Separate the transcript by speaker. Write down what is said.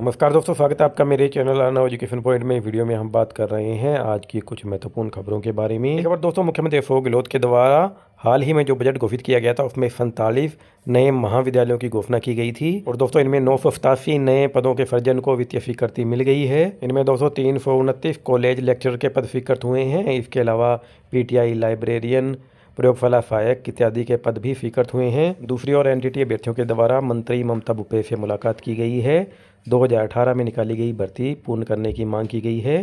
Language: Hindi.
Speaker 1: नमस्कार दोस्तों, स्वागत है आपका मेरे चैनल अर्नव एजुकेशन पॉइंट में। वीडियो में हम बात कर रहे हैं आज की कुछ महत्वपूर्ण खबरों के बारे में। खबर दोस्तों, मुख्यमंत्री अशोक गहलोत के द्वारा हाल ही में जो बजट घोषित किया गया था, उसमें सैंतालीस नए महाविद्यालयों की घोषणा की गई थी। और दोस्तों, इनमें नौ नए पदों के सर्जन को वित्तीय स्वीकृति मिल गई है। इनमें दोस्तों तीन कॉलेज लेक्चर के पद स्वीकृत हुए हैं। इसके अलावा पीटीआई लाइब्रेरियन, प्रयोगशाला सहायक इत्यादि के पद भी स्वीकृत हुए हैं। दूसरी ओर एनडीटी अभ्यर्थियों के द्वारा मंत्री ममता भूपेश से मुलाकात की गई है। 2018 में निकाली गई भर्ती पूर्ण करने की मांग की गई है।